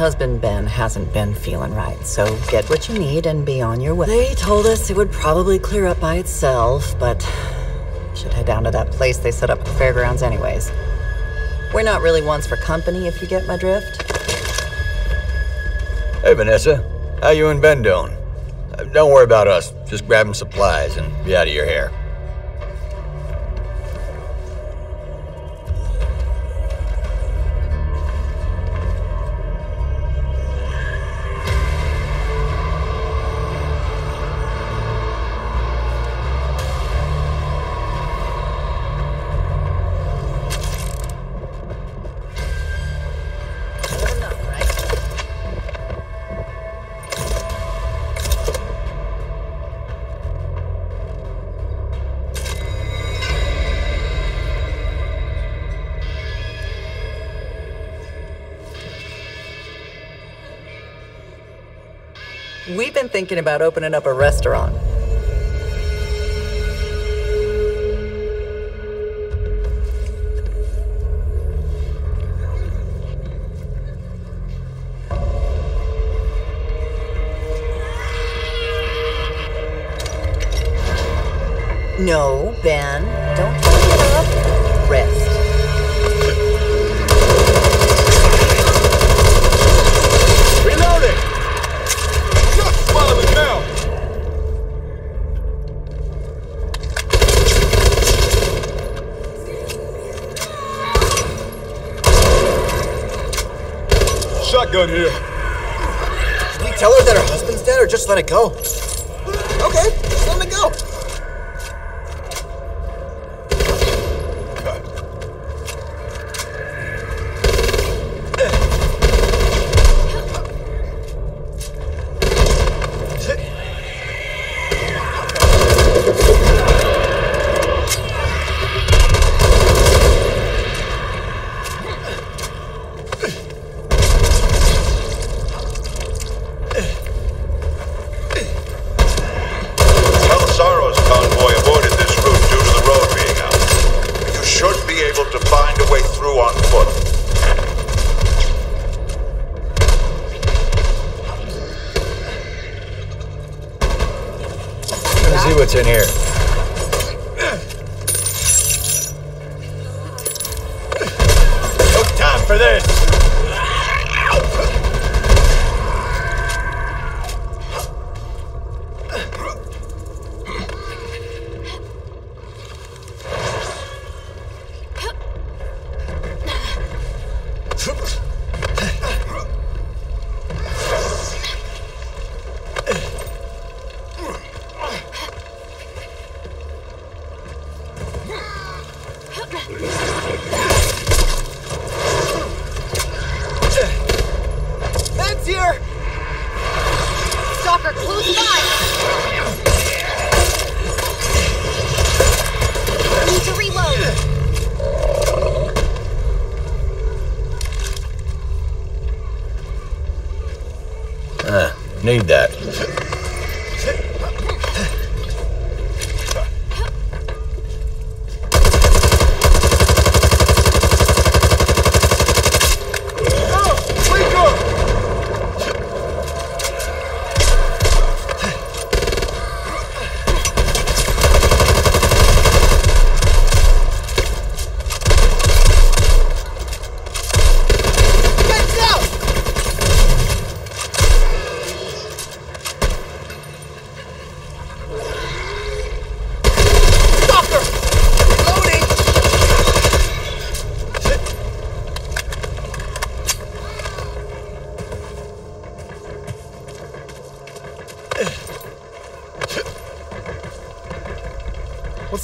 husband Ben hasn't been feeling right, so get what you need and be on your way. They told us it would probably clear up by itself, but should head down to that place they set up at the fairgrounds anyways. We're not really ones for company, if you get my drift. Hey, Vanessa. How you and Ben doing? Uh, Don't worry about us. Just grabbing supplies and be out of your hair. We've been thinking about opening up a restaurant. No, Ben. Don't it up. Rest. Shotgun here. Did we tell her that her husband's dead or just let it go?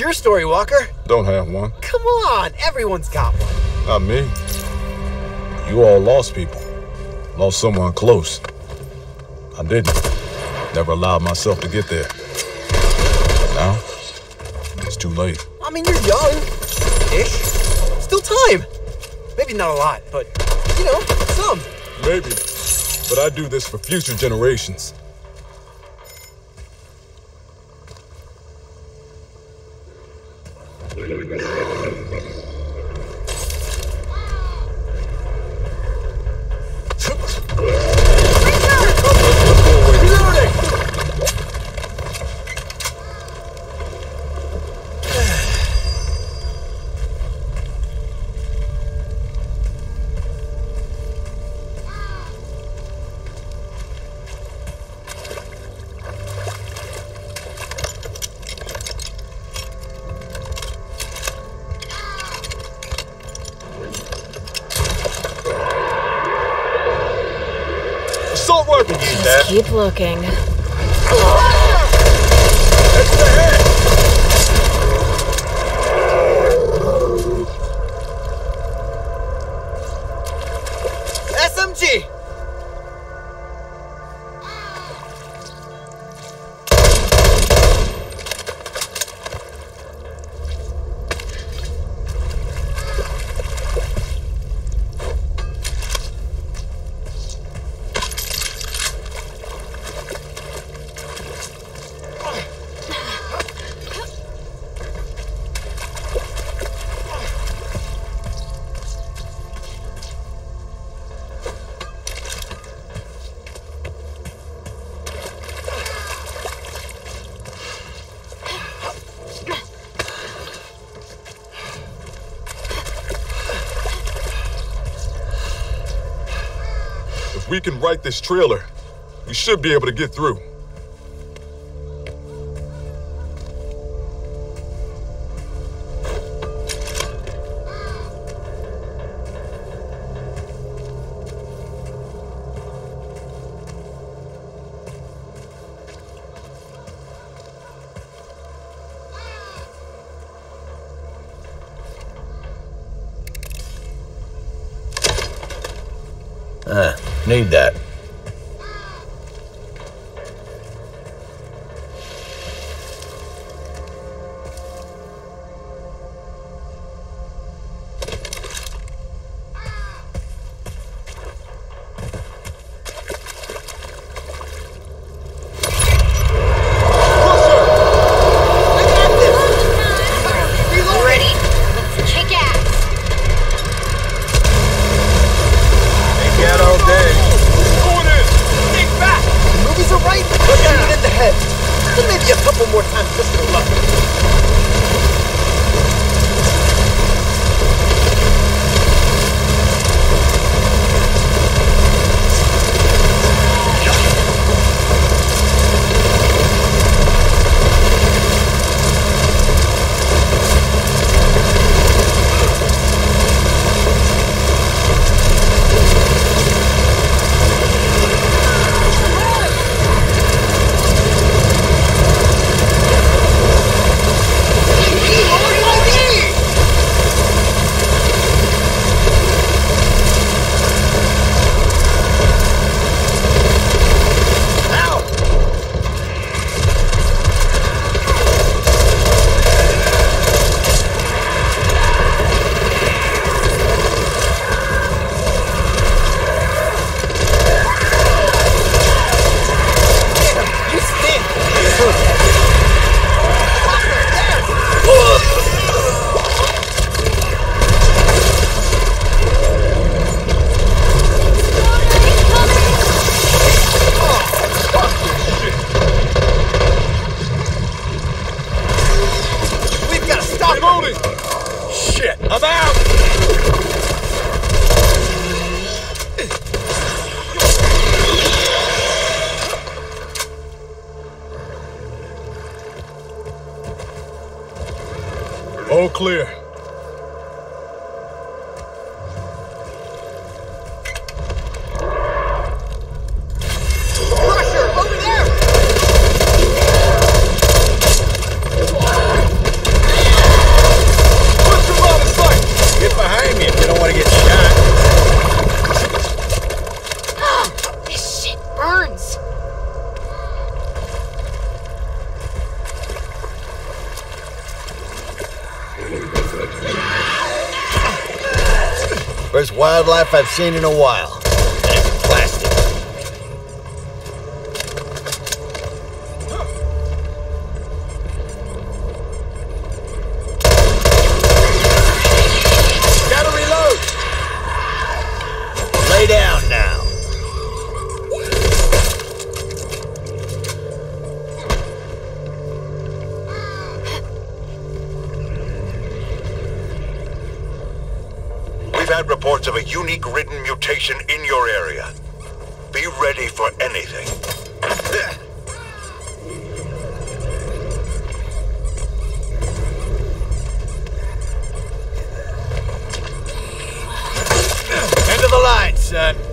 Your story, Walker? Don't have one. Come on, everyone's got one. Not me. You all lost people. Lost someone close. I didn't. Never allowed myself to get there. Now, it's too late. I mean, you're young. Ish. Still time. Maybe not a lot, but, you know, some. Maybe. But I do this for future generations. Just keep looking. We can right this trailer, we should be able to get through. Need that. Ready? Let's kick ass. Get all day. Going in! Think back! The movies are right, but shoot it in the head. And maybe a couple more times just for luck. You stink! We've got to stop him! Reloading! Shit, I'm out! All clear. First wildlife I've seen in a while. set.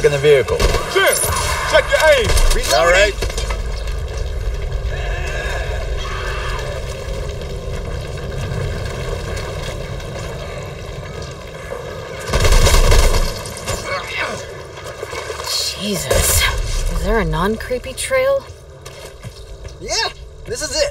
checking the vehicle. Cheers. Check your aim. Reloading. All right. Jesus. Is there a non creepy trail? Yeah, this is it.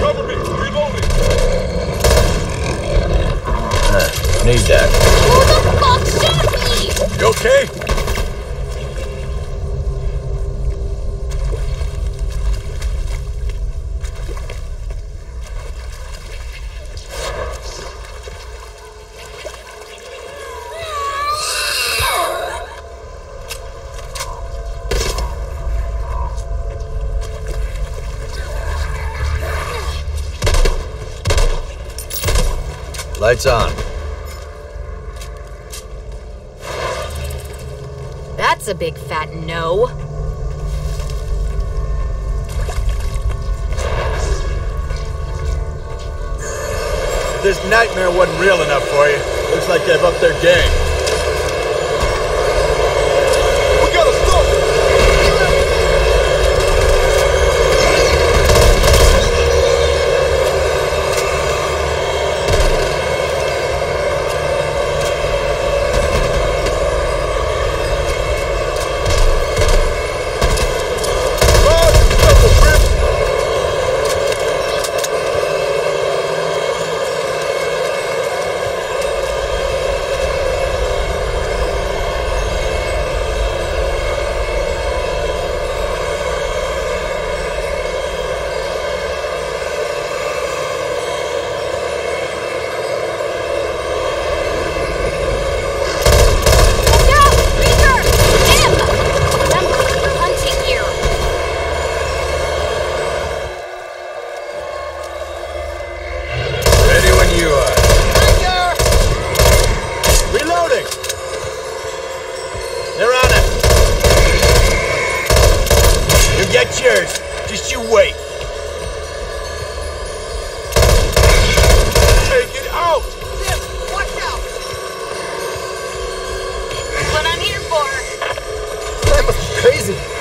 Cover me! Need that. Who the fuck? You okay? Lights on. That's a big fat no. This nightmare wasn't real enough for you. Looks like they've upped their game. crazy.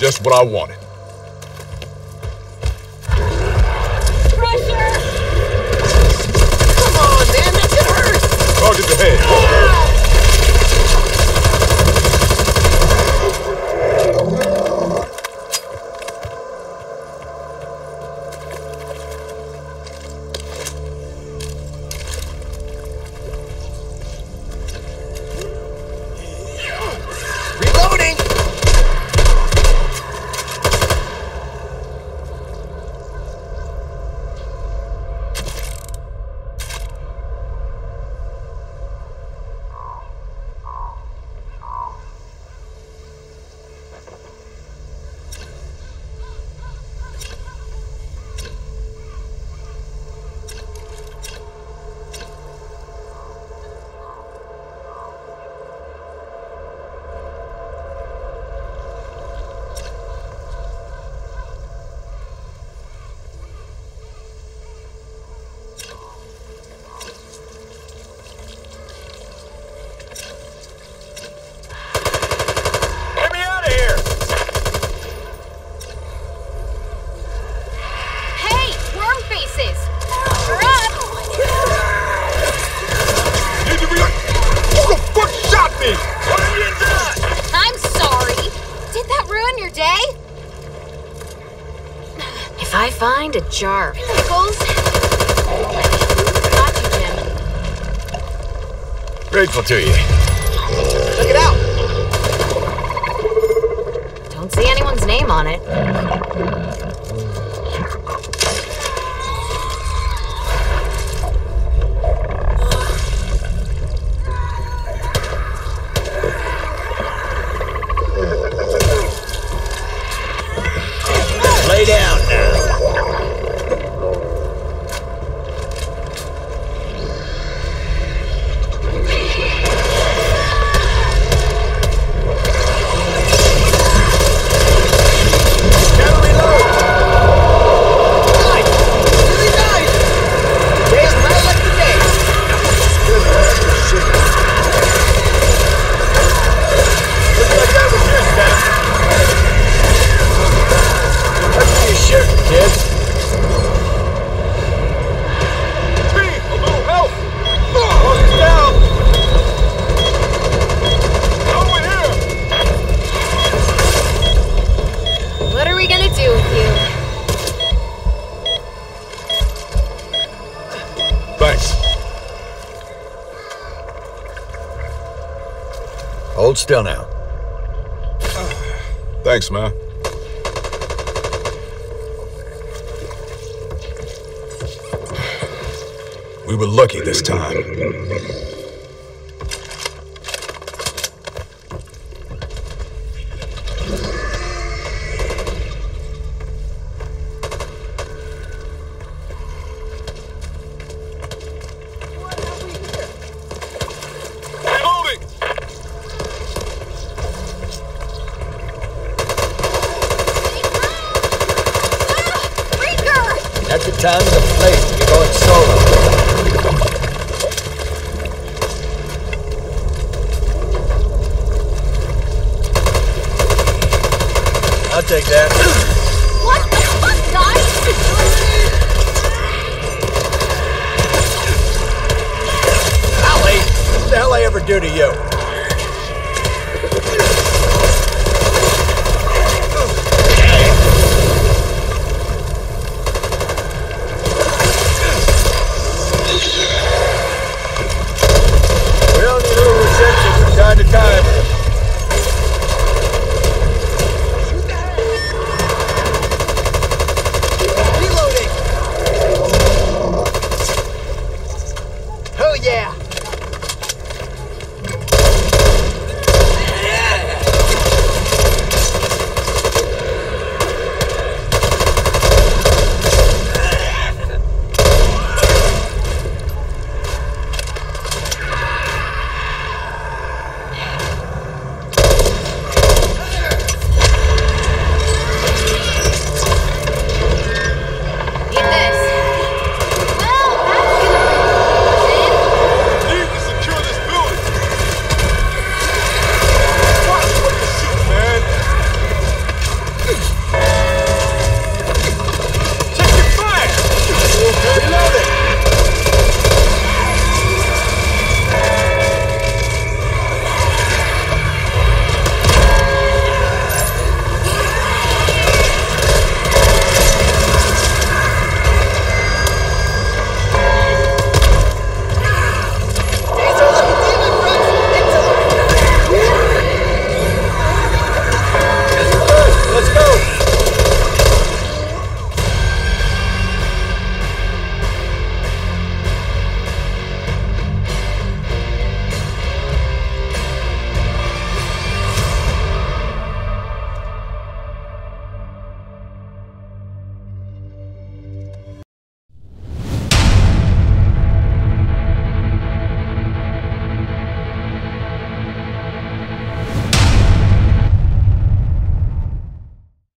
just what I wanted. Find a jar. Pickles? Got you, Jim. Grateful to you. Look it out. Don't see anyone's name on it. Still now. Thanks, man. We were lucky this time. I'll take that. What the fuck, guys? Allie, what the hell I ever do to you? We all need a little rejection from time to time.